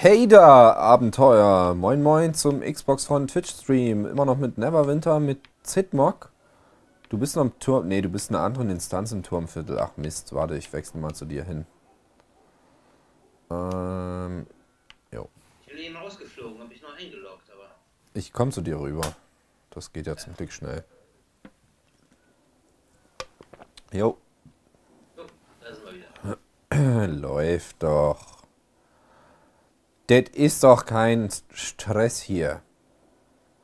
Hey da, Abenteuer! Moin moin zum Xbox von Twitch Stream. Immer noch mit Neverwinter, mit Zitmog. Du bist noch im Turm. Ne, du bist in einer anderen Instanz im Turmviertel. Ach Mist, warte, ich wechsle mal zu dir hin. Ähm. Jo. Ich bin eben rausgeflogen, habe ich noch eingeloggt, aber. Ich komme zu dir rüber. Das geht ja zum Glück schnell. Jo. So, da sind wir wieder. Läuft doch. Das ist doch kein Stress hier.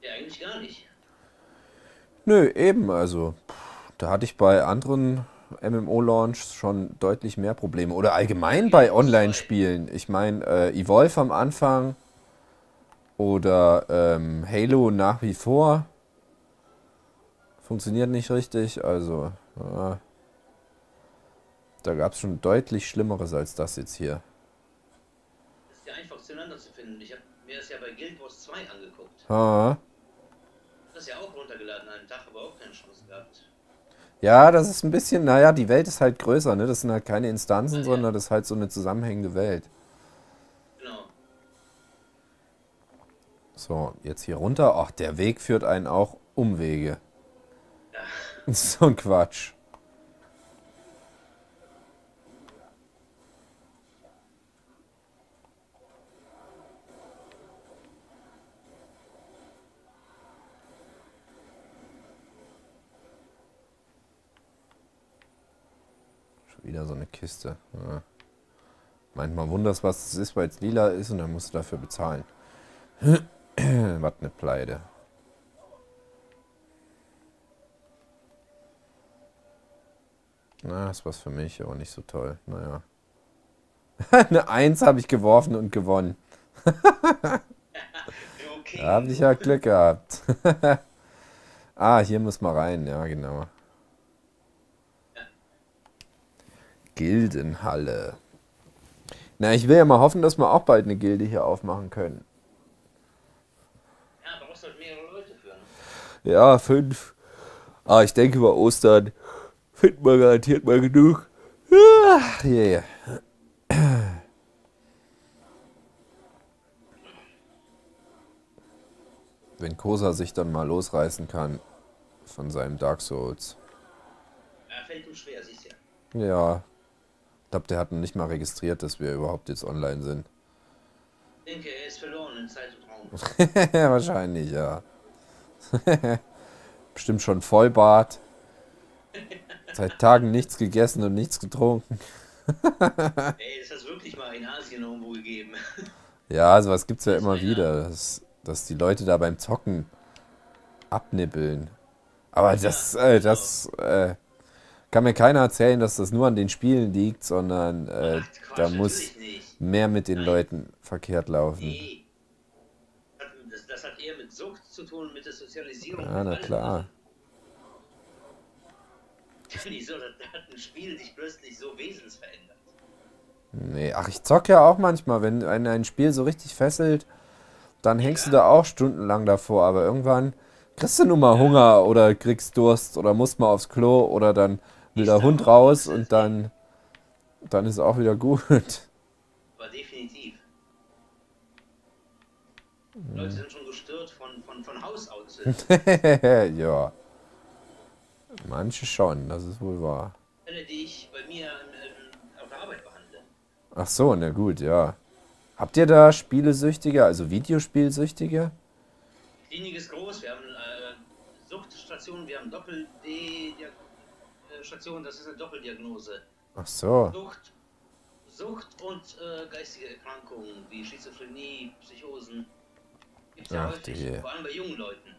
Ja, eigentlich gar nicht. Nö, eben, also. Da hatte ich bei anderen MMO-Launches schon deutlich mehr Probleme. Oder allgemein bei Online-Spielen. Ich meine, äh, Evolve am Anfang oder ähm, Halo nach wie vor. Funktioniert nicht richtig, also. Ja. Da gab es schon deutlich Schlimmeres als das jetzt hier. Das ist ja einfach zueinander zu finden. Ich habe mir das ja bei Guild Wars 2 angeguckt. Ah. Das ist ja auch runtergeladen an einem Tag, aber auch keine Chance gehabt. Ja, das ist ein bisschen, naja, die Welt ist halt größer, ne? Das sind halt keine Instanzen, ja. sondern das ist halt so eine zusammenhängende Welt. Genau. So, jetzt hier runter. Ach, der Weg führt einen auch Umwege. Ja. So ein Quatsch. Wieder so eine Kiste. Ja. Meint man wunders, was es ist, weil es lila ist und dann musst du dafür bezahlen. was eine Pleite. Na, ist was für mich, aber nicht so toll. Naja. Eine Eins habe ich geworfen und gewonnen. Okay. Da habe ich ja Glück gehabt. ah, hier muss man rein, ja, genau. Gildenhalle. Na, ich will ja mal hoffen, dass wir auch bald eine Gilde hier aufmachen können. Ja, brauchst halt mehrere Leute für. Ne? Ja, fünf. Ah, ich denke über Ostern finden wir garantiert mal genug. Ach, yeah. Wenn Kosa sich dann mal losreißen kann von seinem Dark Souls. Ja, fällt ihm schwer, siehst du ja. Ja. Ich glaube, der hat noch nicht mal registriert, dass wir überhaupt jetzt online sind. Ich denke, er ist verloren in Zeit und Raum. Wahrscheinlich, ja. Bestimmt schon Vollbart. Seit Tagen nichts gegessen und nichts getrunken. Ey, das hat es wirklich mal in Asien irgendwo gegeben. Ja, sowas gibt's ja immer wieder, dass, dass die Leute da beim Zocken abnippeln. Aber das, äh, das äh, kann mir keiner erzählen, dass das nur an den Spielen liegt, sondern äh, Ach, da muss mehr mit den Leuten verkehrt laufen. Nee. Das, das hat eher mit Sucht zu tun, mit der Sozialisierung. Ja, na klar. Wieso, da hat ein Spiel dich plötzlich so wesensverändert. Nee, ach, ich zock ja auch manchmal, wenn ein, ein Spiel so richtig fesselt, dann hängst du da auch stundenlang davor, aber irgendwann kriegst du nun mal Hunger oder kriegst Durst oder musst mal aufs Klo oder dann will der Hund raus und dann, dann ist auch wieder gut. Aber definitiv. Leute sind schon gestört von, von, von Haus aus. ja. Manche schon, das ist wohl wahr. Die ich bei mir ähm, auf der Arbeit behandle. Ach so, na gut, ja. Habt ihr da Spielesüchtige, also Videospielsüchtige? Klinik ist groß, wir haben äh, Suchtstationen, wir haben Doppel-D-Stationen, das ist eine Doppeldiagnose. Ach so. Sucht, Sucht und äh, geistige Erkrankungen wie Schizophrenie, Psychosen. Gibt's ja Ach, häufig, die. vor allem bei jungen Leuten.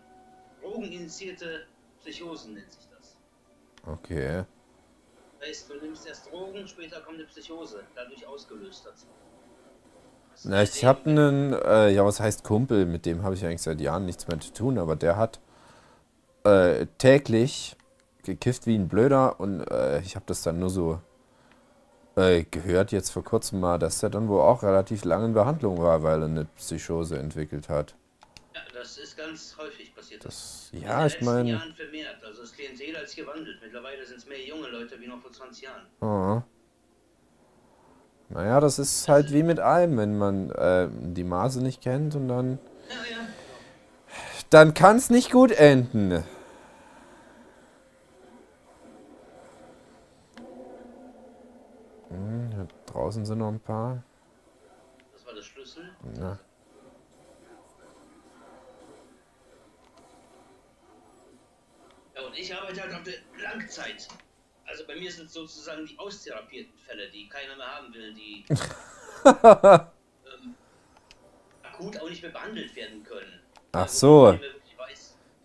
Drogeninitiierte Psychosen nennt sich das. Okay. Das heißt, du nimmst erst Drogen, später kommt eine Psychose, dadurch ausgelöst dazu. Na, ich habe einen, äh, ja, was heißt Kumpel, mit dem habe ich eigentlich seit Jahren nichts mehr zu tun, aber der hat äh, täglich gekifft wie ein Blöder und äh, ich habe das dann nur so äh, gehört jetzt vor kurzem mal, dass der dann wohl auch relativ lange in Behandlung war, weil er eine Psychose entwickelt hat. Ja, das ist ganz häufig passiert. Das, In ja, den ich meine. Jahren vermehrt. Also das Klientel hat sich gewandelt. Mittlerweile sind es mehr junge Leute wie noch vor 20 Jahren. Oh. Naja, das ist halt wie mit allem, wenn man äh, die Maße nicht kennt und dann. Ja, ja. Dann kann es nicht gut enden. Hm, hier draußen sind noch ein paar. Das war der Schlüssel. Ja. Ja, und ich arbeite halt auf der Langzeit. Also bei mir sind es sozusagen die austherapierten Fälle, die keiner mehr haben will, die ähm, akut auch nicht mehr behandelt werden können. Ach wo so.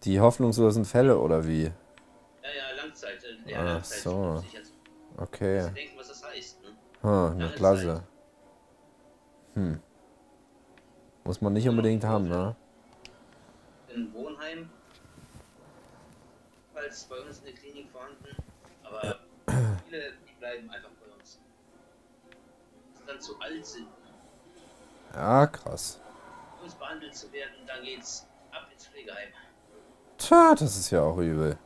Die hoffnungslosen Fälle oder wie? Ja, ja, Langzeit. äh, Ach Langzeit so. Okay. Ne? Hm, na Lange klasse. Hm. Muss man nicht unbedingt haben, ne? In Wohnheim, als bei uns in der Klinik vorhanden, aber viele, die bleiben einfach bei uns. Die dann zu alt sind, Ja, krass. um behandelt zu werden, dann geht's ab ins Pflegeheim. Tja, das ist ja auch übel.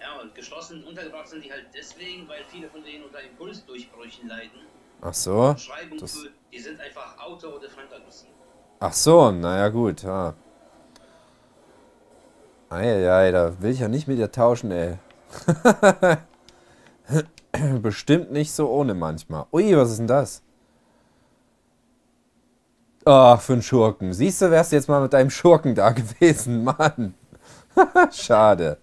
Ja, und geschlossen untergebracht sind die halt deswegen, weil viele von denen unter Impulsdurchbrüchen leiden. Ach so? Das- für, die sind einfach auto- oder frontaggressiv. Ach so, naja gut, ja. Eieiei, da will ich ja nicht mit dir tauschen, ey. Bestimmt nicht so ohne manchmal. Ui, was ist denn das? Ach, für einen Schurken. Siehst du, wärst du jetzt mal mit deinem Schurken da gewesen, Mann. Schade.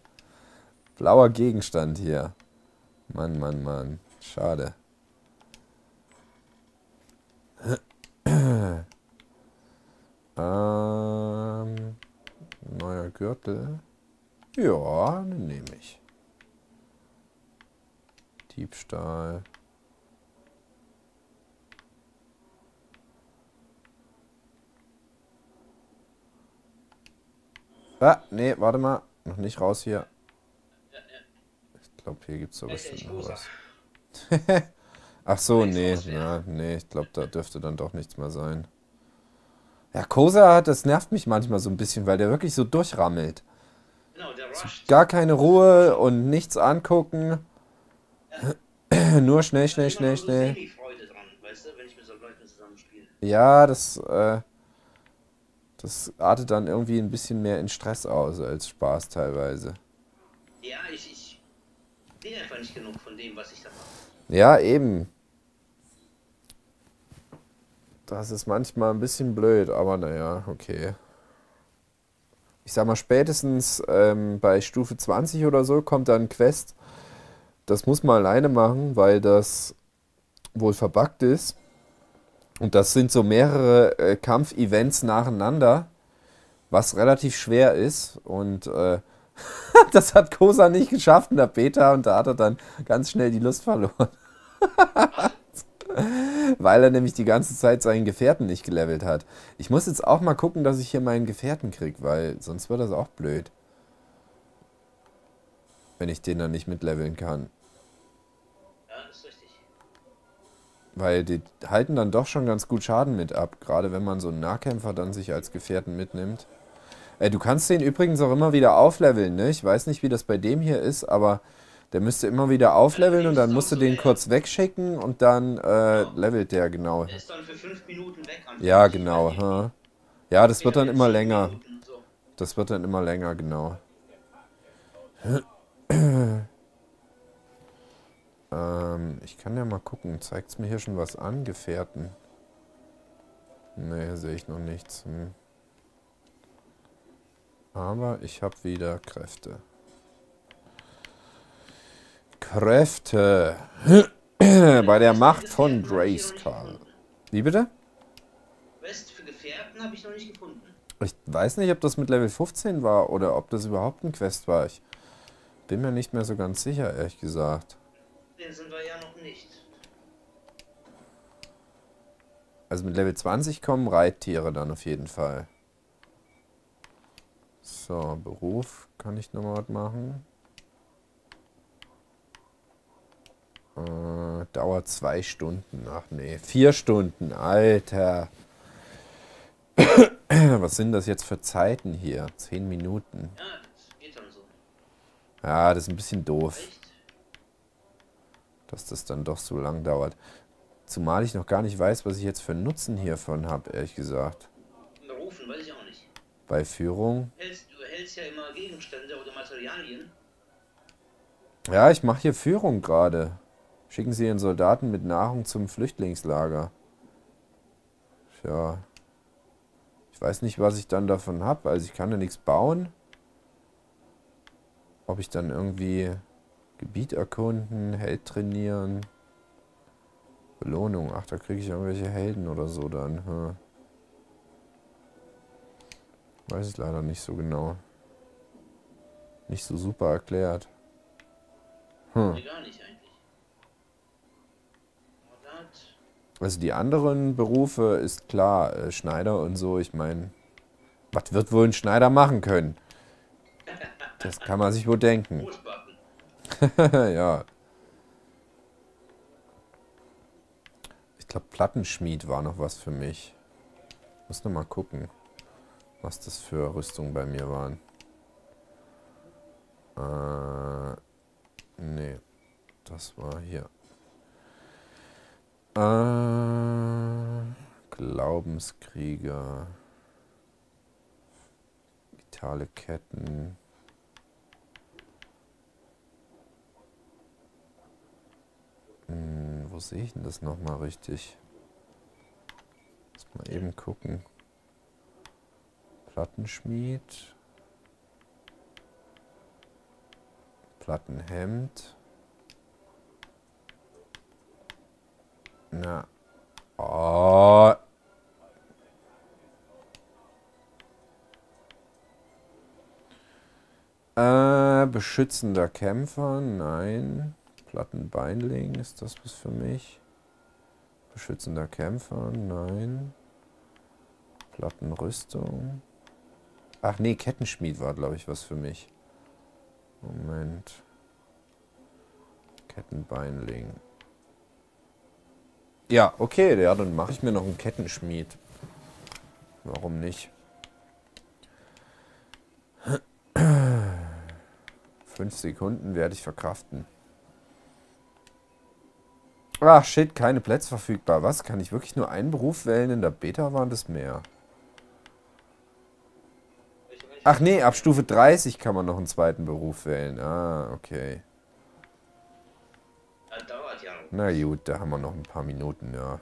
Blauer Gegenstand hier. Mann, Mann, Mann. Schade. Ähm, neuer Gürtel. Ja, den nehme ich. Diebstahl. Ah, nee, warte mal. Noch nicht raus hier. Ich glaube, hier gibt es bestimmt nicht noch was. Ach so, nee, ja, nee, ich glaube, da dürfte dann doch nichts mehr sein. Ja, Kosa hat, das nervt mich manchmal so ein bisschen, weil der wirklich so durchrammelt. Genau. Gar keine Ruhe und nichts angucken. Nur schnell, schnell, schnell, schnell. Ja, das, äh, das artet dann irgendwie ein bisschen mehr in Stress aus als Spaß teilweise. Ja, ich, sehe einfach nicht genug von dem, was ich da mache. Ja, eben. Das ist manchmal ein bisschen blöd, aber naja, okay. Ich sag mal, spätestens ähm, bei Stufe 20 oder so kommt dann ein Quest. Das muss man alleine machen, weil das wohl verbuggt ist. Und das sind so mehrere äh, Kampfevents nacheinander, was relativ schwer ist. Und äh, das hat Kosa nicht geschafft in der Beta und da hat er dann ganz schnell die Lust verloren. Weil er nämlich die ganze Zeit seinen Gefährten nicht gelevelt hat. Ich muss jetzt auch mal gucken, dass ich hier meinen Gefährten krieg, weil sonst wird das auch blöd. Wenn ich den dann nicht mitleveln kann. Ja, das ist richtig. Weil die halten dann doch schon ganz gut Schaden mit ab, gerade wenn man so einen Nahkämpfer dann sich als Gefährten mitnimmt. Äh, du kannst den übrigens auch immer wieder aufleveln, ne? Ich weiß nicht, wie das bei dem hier ist, aber der müsste immer wieder aufleveln und dann musst du den kurz wegschicken und dann äh, levelt der genau. Der ist dann für fünf Minuten weg. Ja, genau. Ha. Ja, das wird dann immer länger. Das wird dann immer länger, genau. Ähm, ich kann ja mal gucken. Zeigt es mir hier schon was an? Gefährten. Nee, sehe ich noch nichts. Hm. Aber ich habe wieder Kräfte. Kräfte. Bei der Macht von Grayskull. Wie bitte? Quest für Gefährten habe ich noch nicht gefunden. Ich weiß nicht, ob das mit Level 15 war oder ob das überhaupt ein Quest war. Ich bin mir nicht mehr so ganz sicher, ehrlich gesagt. Den sind wir ja noch nicht. Also mit Level 20 kommen Reittiere dann auf jeden Fall. So, Beruf kann ich nochmal was machen. Äh, dauert zwei Stunden. Ach nee, vier Stunden. Alter. Was sind das jetzt für Zeiten hier? Zehn Minuten. Ja, das geht dann so. Ja, das ist ein bisschen doof, dass das dann doch so lang dauert. Zumal ich noch gar nicht weiß, was ich jetzt für Nutzen hiervon habe, ehrlich gesagt. Berufen, weiß ich auch nicht. Bei Führung. Du hältst ja immer Gegenstände oder Materialien. Ja, ich mache hier Führung gerade. Schicken Sie Ihren Soldaten mit Nahrung zum Flüchtlingslager. Ja. Ich weiß nicht, was ich dann davon habe. Also ich kann ja nichts bauen. Ob ich dann irgendwie Gebiet erkunden, Held trainieren. Belohnung. Ach, da kriege ich irgendwelche Helden oder so dann. Hm. Weiß ich leider nicht so genau. Nicht so super erklärt. Hm. Nee, gar nicht eigentlich. Also die anderen Berufe ist klar, äh, Schneider und so, ich meine, was wird wohl ein Schneider machen können? Das kann man sich wohl denken. Ja. Ich glaube, Plattenschmied war noch was für mich. Muss noch mal gucken, was das für Rüstungen bei mir waren. Äh, nee, das war hier. Äh, Glaubenskrieger. Vitale Ketten. Hm, wo sehe ich denn das nochmal richtig? Muss mal eben gucken. Plattenschmied. Plattenhemd. Na. Oh. Äh, beschützender Kämpfer, nein. Plattenbeinling, ist das was für mich? Beschützender Kämpfer, nein. Plattenrüstung. Ach nee, Kettenschmied war, glaube ich, was für mich. Moment. Kettenbeinling. Ja, okay, ja, dann mache ich mir noch einen Kettenschmied. Warum nicht? Fünf Sekunden werde ich verkraften. Ach shit, keine Plätze verfügbar. Was? Kann ich wirklich nur einen Beruf wählen? In der Beta waren das mehr. Ach nee, ab Stufe 30 kann man noch einen zweiten Beruf wählen. Ah, okay. Das dauert ja. Na gut, da haben wir noch ein paar Minuten, ja.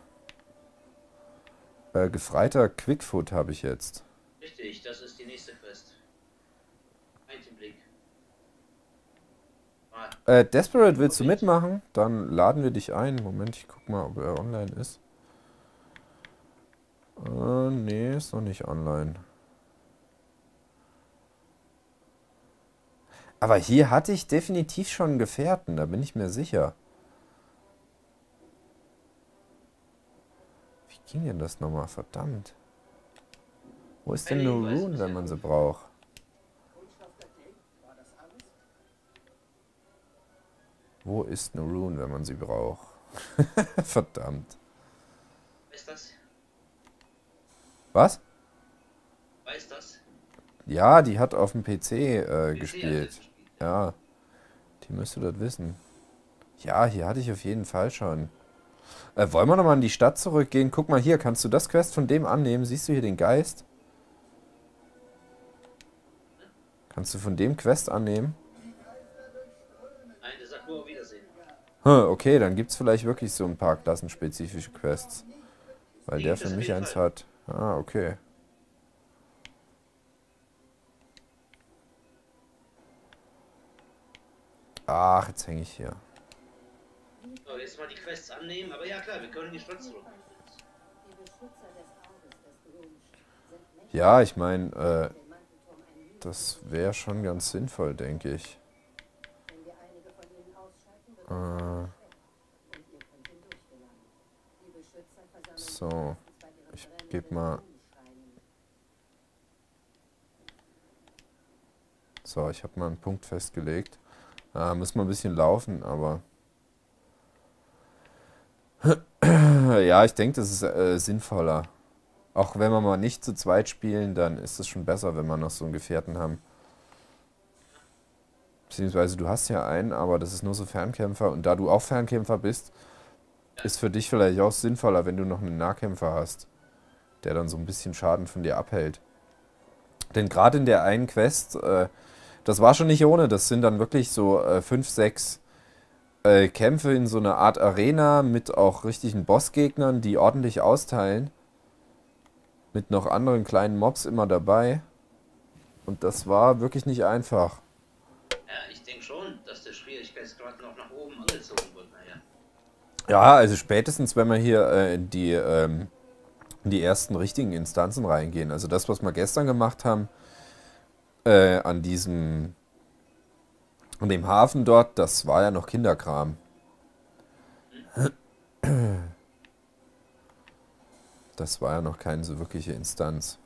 Äh, gefreiter Quickfoot habe ich jetzt. Richtig, das ist die nächste Quest. Itemblick. Ah, Äh, Desperate, willst du mitmachen? Dann laden wir dich ein. Moment, ich guck mal, ob er online ist. Äh, nee, ist noch nicht online. Aber hier hatte ich definitiv schon einen Gefährten, da bin ich mir sicher. Wie ging denn das nochmal? Verdammt. Wo ist denn nur Rune, nicht. wenn man sie braucht? Wo ist eine Rune, wenn man sie braucht? Verdammt. weiß das? Was? Weiß das? Ja, die hat auf dem PC äh, PC gespielt. Ja, die müsste das wissen. Ja, hier hatte ich auf jeden Fall schon. Äh, wollen wir nochmal in die Stadt zurückgehen? Guck mal hier, kannst du das Quest von dem annehmen? Siehst du hier den Geist? Kannst du von dem Quest annehmen? Nein, der sagt nur Wiedersehen. Hm, okay, dann gibt es vielleicht wirklich so ein paar klassenspezifische Quests. Weil der für mich eins hat. Ah, okay. Ach, jetzt hänge ich hier. So, jetzt mal die Quests annehmen, aber ja klar, wir können die Stadt zurück. Ja, ich meine, äh, das wäre schon ganz sinnvoll, denke ich. Äh, So, ich brennenden geb mal- so, ich habe mal einen Punkt festgelegt. Ah, müssen wir ein bisschen laufen, aber. ja, ich denke, das ist äh, sinnvoller. Auch wenn wir mal nicht zu zweit spielen, dann ist es schon besser, wenn wir noch so einen Gefährten haben. Beziehungsweise du hast ja einen, aber das ist nur so Fernkämpfer. Und da du auch Fernkämpfer bist, ist für dich vielleicht auch sinnvoller, wenn du noch einen Nahkämpfer hast, der dann so ein bisschen Schaden von dir abhält. Denn gerade in der einen Quest, äh, das war schon nicht ohne, das sind dann wirklich so äh, fünf, sechs äh, Kämpfe in so einer Art Arena mit auch richtigen Bossgegnern, die ordentlich austeilen. Mit noch anderen kleinen Mobs immer dabei. Und das war wirklich nicht einfach. Ja, ich denke schon, dass der Schwierigkeitsgrad noch nach oben angezogen wird, naja. Ja, also spätestens, wenn wir hier äh, in, die, ähm, in die ersten richtigen Instanzen reingehen. Also das, was wir gestern gemacht haben, äh, an diesem, an dem Hafen dort, das war ja noch Kinderkram. Das war ja noch keine so wirkliche Instanz.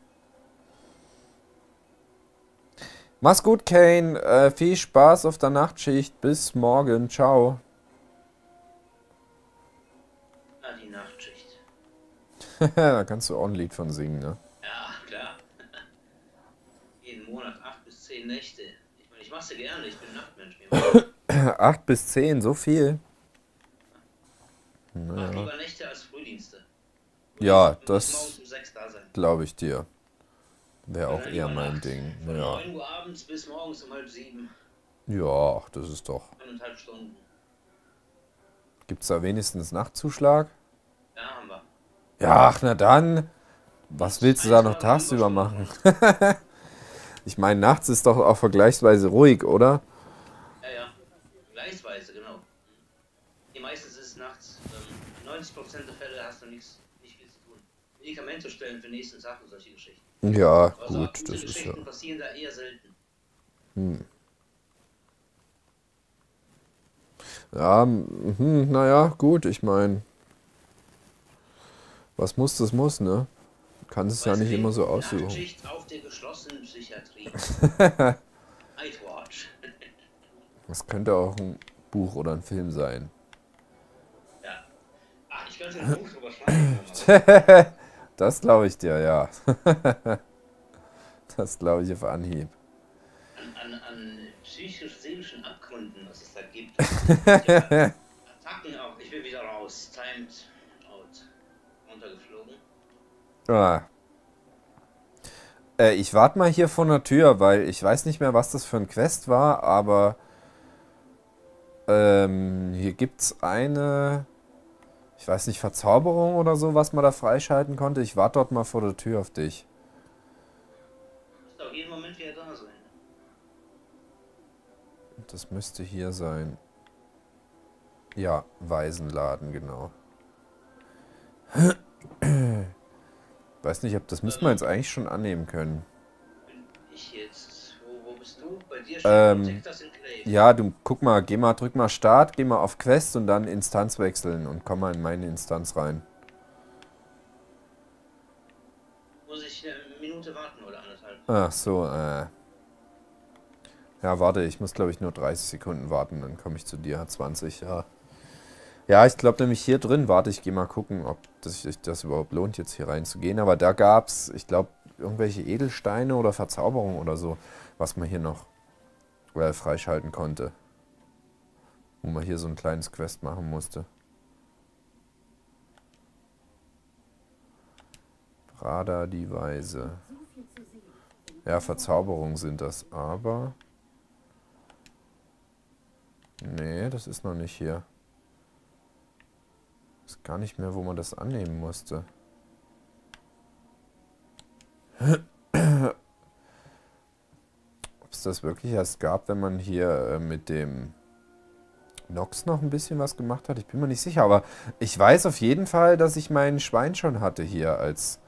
Mach's gut, Kane. Äh, viel Spaß auf der Nachtschicht. Bis morgen. Ciao. Ah, die Nachtschicht. da kannst du auch ein Lied von singen, ne? Ja, klar. Jeden Monat acht bis zehn Nächte. Ich meine, ich mach's ja gerne, ich bin Nachtmensch. 8 bis 10, so viel. macht lieber Nächte als Frühdienste. Ja, Ich muss das um glaube ich dir. Wäre auch eher mein nachts. Ding. Von Ja. 9 Uhr abends bis morgens um halb sieben. Ja, das ist doch. Eineinhalb Stunden. Gibt's da wenigstens Nachtzuschlag? Ja, haben wir. Ja, ach, na dann. Was willst du da noch tagsüber machen? ich meine, nachts ist doch auch vergleichsweise ruhig, oder? Ja, ja. Gleichsweise, genau. Die meistens ist es nachts. Ähm, 90% der Fälle hast du nichts, nicht viel zu tun. Medikamente stellen für nächsten Sachen, solche Geschichten. Ja, Also gut, das ist ja. Geschichten passieren da eher selten. Ja, mhm, naja, gut, ich meine. Was muss, das muss, ne? Kann es ja nicht immer so aussuchen. Nachtschicht auf der geschlossenen. Nightwatch. Das könnte auch ein Buch oder ein Film sein. ja. Ach, ich könnte ein Buch drüber schreiben. Das glaube ich dir, ja. Das glaube ich auf Anhieb. an, an, an psychisch-seelischen Abgründen, was es da gibt. Ja, Attacken auch. Ich will wieder raus. Timed out. Runtergeflogen. Ah. Äh, ich warte mal hier vor der Tür, weil ich weiß nicht mehr, was das für ein Quest war, aber ähm, hier gibt es eine, ich weiß nicht, Verzauberung oder so, was man da freischalten konnte. Ich warte dort mal vor der Tür auf dich. Müsste auch jeden Moment wieder da sein. Das müsste hier sein. Ja, Waisenladen, genau. Weiß nicht, ob das müsste man jetzt eigentlich schon annehmen können. Ich jetzt. Wo, wo bist du? Bei dir steht Ähm. Ja, du guck mal, geh mal, drück mal Start, geh mal auf Quest und dann Instanz wechseln und komm mal in meine Instanz rein. Muss ich eine Minute warten oder anderthalb? Ach so, äh. Ja, warte, ich muss glaube ich nur 30 Sekunden warten, dann komme ich zu dir. 20, ja. Ja, ich glaube nämlich hier drin, warte, ich gehe mal gucken, ob das, sich das überhaupt lohnt, jetzt hier reinzugehen. Aber da gab es, ich glaube, irgendwelche Edelsteine oder Verzauberungen oder so, was man hier noch äh, freischalten konnte. Wo man hier so ein kleines Quest machen musste. Prada die Weise. Ja, Verzauberungen sind das, aber. Nee, das ist noch nicht hier. Ist gar nicht mehr, wo man das annehmen musste. Ob es das wirklich erst gab, wenn man hier äh, mit dem Nox noch ein bisschen was gemacht hat, ich bin mir nicht sicher. Aber ich weiß auf jeden Fall, dass ich mein Schwein schon hatte hier, als,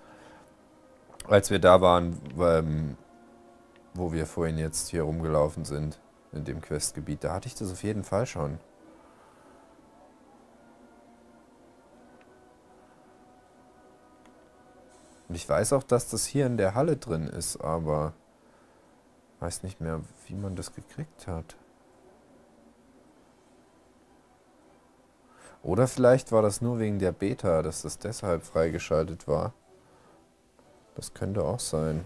als wir da waren, ähm, wo wir vorhin jetzt hier rumgelaufen sind, in dem Questgebiet. Da hatte ich das auf jeden Fall schon. Und ich weiß auch, dass das hier in der Halle drin ist, aber weiß nicht mehr, wie man das gekriegt hat. Oder vielleicht war das nur wegen der Beta, dass das deshalb freigeschaltet war. Das könnte auch sein.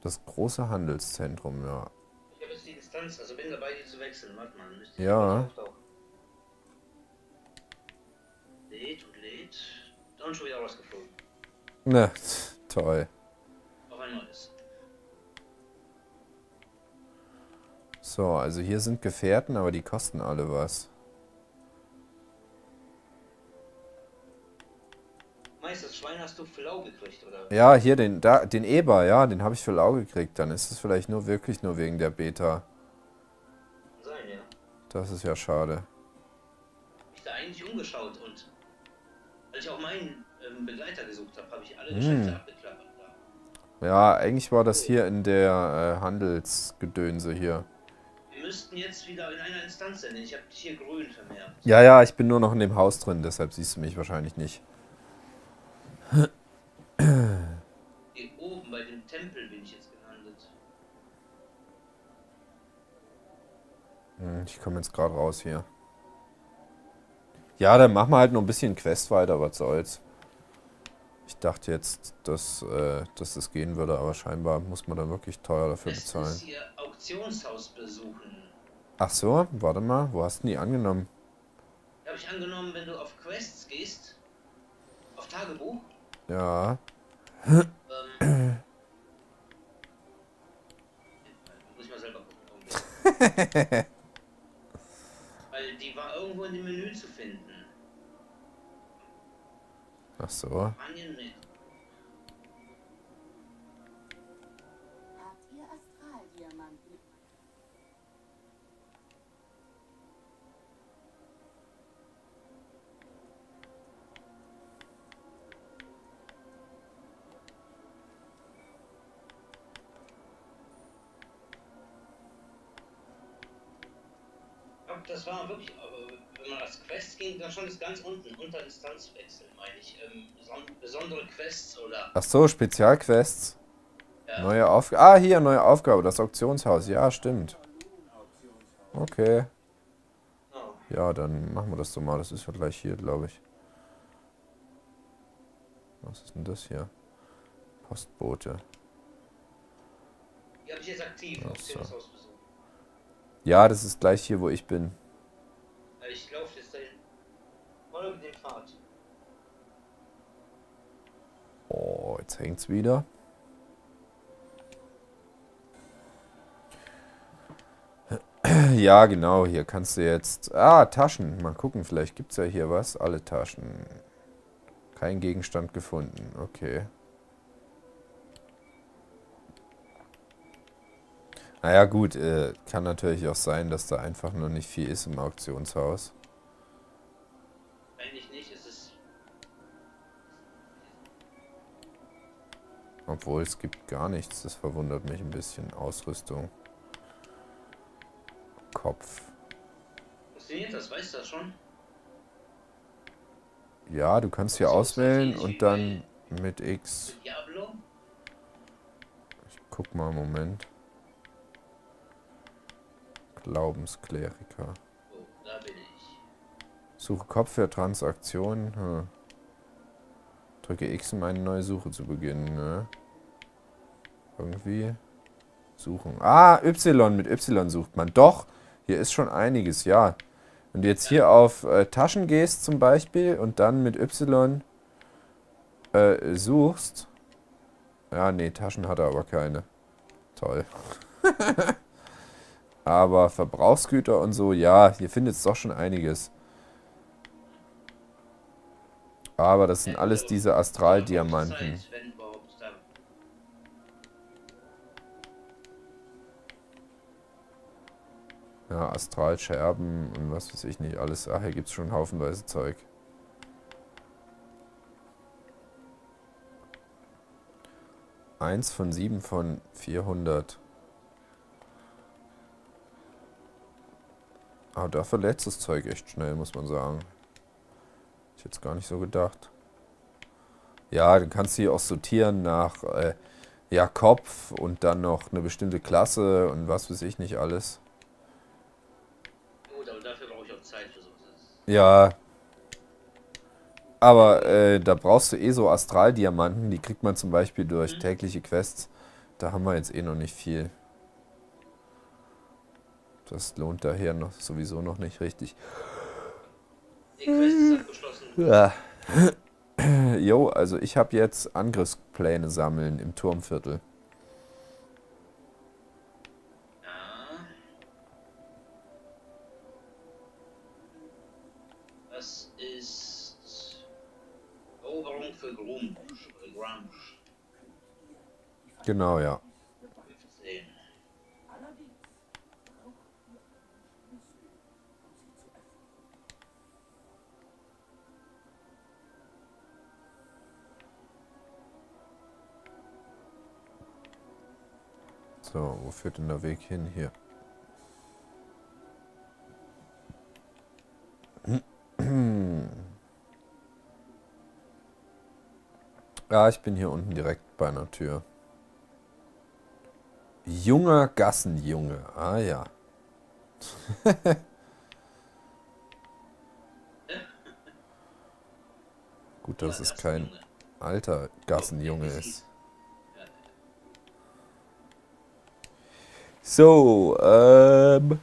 Das große Handelszentrum, ja. Ich habe jetzt die Distanz, also bin dabei, die zu wechseln. Warte mal. müsste Ja. jetzt auftauchen. Lädt und lädt. Dann schon wieder rausgeflogen. Ne, toll. Auf ein neues. So, also hier sind Gefährten, aber die kosten alle was. Meister, das Schwein hast du für lau gekriegt, oder? Ja, hier den, da, den Eber, ja, den habe ich für lau gekriegt. Dann ist es vielleicht nur wirklich nur wegen der Beta. Sein, ja. Das ist ja schade. Ich da eigentlich umgeschaut und als ich auch meinen ähm, Begleiter gesucht habe, habe ich alle Hm. Geschäfte abgeklappert. Da. Ja, eigentlich war das hier in der äh, Handelsgedönse hier. Wir müssten jetzt wieder in einer Instanz sein, ich habe dich hier grün vermerkt. Ja, ja, ich bin nur noch in dem Haus drin, deshalb siehst du mich wahrscheinlich nicht. Hier oben bei dem Tempel bin ich jetzt gelandet. Hm, Ich komme jetzt gerade raus hier. Ja, dann machen wir halt noch ein bisschen Quest weiter, was soll's. Ich dachte jetzt, dass, äh, dass das gehen würde, aber scheinbar muss man da wirklich teuer dafür bezahlen. hier Auktionshaus besuchen. Ach so, warte mal, wo hast du die angenommen? Habe ich angenommen, wenn du auf Quests gehst, auf Tagebuch, Ja, ähm, muss ich mal selber gucken. Weil die war irgendwo in dem Menü zu finden. Ach so. Das war wirklich, wenn man als Quest ging, dann schon das ganz unten, unter Instanzwechsel, meine ich. Ähm, son- besondere Quests oder. Ach so, Spezialquests. Ja. Neue Aufgabe. Ah, hier, neue Aufgabe, das Auktionshaus. Ja, stimmt. Okay. Oh. Ja, dann machen wir das so mal. Das ist ja gleich hier, glaube ich. Was ist denn das hier? Postbote. Die habe ich jetzt aktiv, Ach so. Ja, das ist gleich hier, wo ich bin. Weil ich laufe jetzt dahin. Folge dem Pfad. Oh, jetzt hängt's wieder. Ja, genau, hier kannst du jetzt... Ah, Taschen. Mal gucken, vielleicht gibt's ja hier was. Alle Taschen. Kein Gegenstand gefunden. Okay. Naja, gut, äh, kann natürlich auch sein, dass da einfach nur nicht viel ist im Auktionshaus. Eigentlich nicht, es ist. Obwohl es gibt gar nichts. Das verwundert mich ein bisschen. Ausrüstung. Kopf. Funktioniert das, weißt du das schon? Ja, du kannst hier auswählen und dann mit X. Diablo? Ich guck mal, Moment. Glaubenskleriker. Oh, da bin ich. Suche Kopf für Transaktionen. Hm. Drücke X, um eine neue Suche zu beginnen. Ne? Irgendwie. Suchen. Ah, Y. Mit Y sucht man. Doch, hier ist schon einiges, ja. Wenn du jetzt hier auf äh, Taschen gehst zum Beispiel und dann mit Y äh, suchst. Ja, nee, Taschen hat er aber keine. Toll. aber Verbrauchsgüter und so, ja, hier findet es doch schon einiges. Aber das sind alles diese Astraldiamanten. Ja, Astralscherben und was weiß ich nicht alles. Ach, hier gibt es schon haufenweise Zeug. Eins von sieben von 400. Aber da verletzt das Zeug echt schnell, muss man sagen. Ich jetzt gar nicht so gedacht. Ja, dann kannst du hier auch sortieren nach äh, ja, Kopf und dann noch eine bestimmte Klasse und was weiß ich nicht alles. Gut, aber dafür brauche ich auch Zeit für sowas. Ja. Aber äh, da brauchst du eh so Astraldiamanten. Die kriegt man zum Beispiel durch tägliche Quests. Da haben wir jetzt eh noch nicht viel. Das lohnt daher noch sowieso noch nicht richtig. Die Quest ist abgeschlossen. Ja. Jo, also ich habe jetzt Angriffspläne sammeln im Turmviertel. Das ist Eroberung für Grumsch. Grumsch. Genau, ja. So, wo führt denn der Weg hin? Hier. Ja, ich bin hier unten direkt bei einer Tür. Junger Gassenjunge. Ah ja. Gut, dass es kein alter Gassenjunge ist. So, ähm.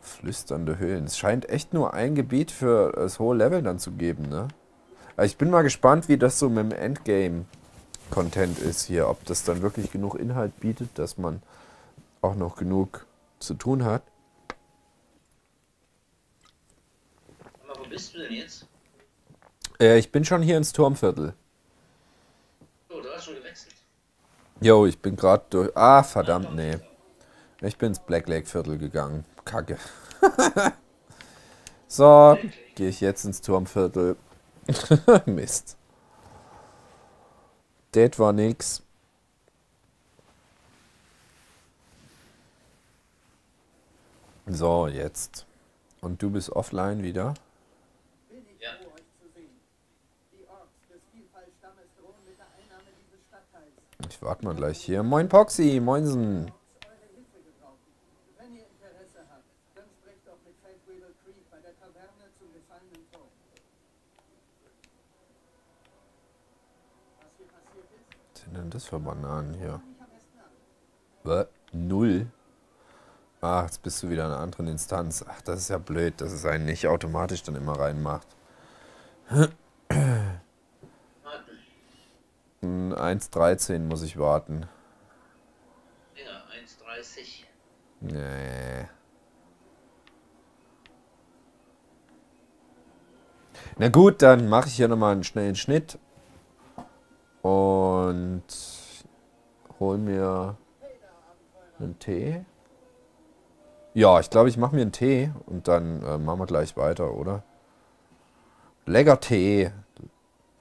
Flüsternde Höhlen. Es scheint echt nur ein Gebiet für das hohe Level dann zu geben, ne? Ich bin mal gespannt, wie das so mit dem Endgame-Content ist hier. Ob das dann wirklich genug Inhalt bietet, dass man auch noch genug zu tun hat. Aber wo bist du denn jetzt? Äh, ich bin schon hier ins Turmviertel. Oh, du hast schon gewechselt. Jo, ich bin gerade durch. Ah, verdammt, nee. Ich bin ins Black Lake Viertel gegangen. Kacke. so, gehe ich jetzt ins Turmviertel. Mist. Das war nix. So, jetzt. Und du bist offline wieder? Bin ich Ja. froh, euch zu sehen. Die Orks des Vielfaltstammes drohen mit der Einnahme dieses Stadtteils. Ich warte mal gleich hier. Moin Poxy, moinsen. Was sind denn das für Bananen hier? Was? Null? Ach, jetzt bist du wieder in einer anderen Instanz. Ach, das ist ja blöd, dass es einen nicht automatisch dann immer reinmacht. Warten. Hm, 1.13 muss ich warten. Ja, 1,30. Nee. Na gut, dann mache ich hier nochmal einen schnellen Schnitt. Und hol mir einen Tee. Ja, ich glaube, ich mache mir einen Tee und dann äh, machen wir gleich weiter, oder? Lecker Tee.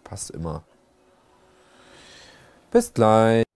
Passt immer. Bis gleich.